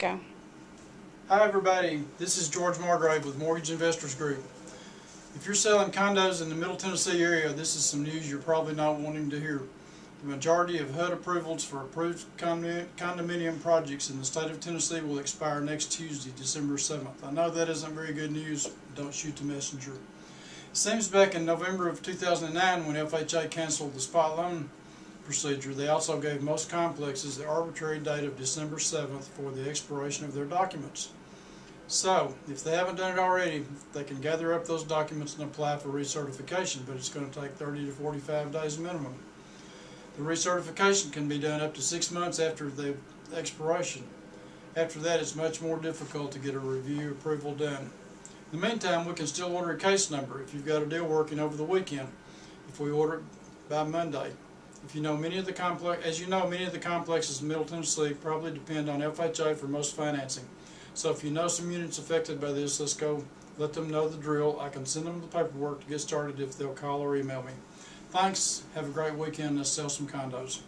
Go. Hi everybody, this is George Margrave with Mortgage Investors Group. If you're selling condos in the Middle Tennessee area, this is some news you're probably not wanting to hear. The majority of HUD approvals for approved condominium projects in the state of Tennessee will expire next Tuesday, December 7th. I know that isn't very good news, don't shoot the messenger. It seems back in November of 2009 when FHA canceled the spot loan procedure, they also gave most complexes the arbitrary date of December 7th for the expiration of their documents. So, if they haven't done it already, they can gather up those documents and apply for recertification, but it's going to take 30 to 45 days minimum. The recertification can be done up to six months after the expiration. After that, it's much more difficult to get a review approval done. In the meantime, we can still order a case number if you've got a deal working over the weekend, if we order it by Monday. If you know many of the complex, as you know, many of the complexes in Middle Tennessee probably depend on FHA for most financing. So if you know some units affected by this, let's go let them know the drill. I can send them the paperwork to get started if they'll call or email me. Thanks. Have a great weekend. Let's sell some condos.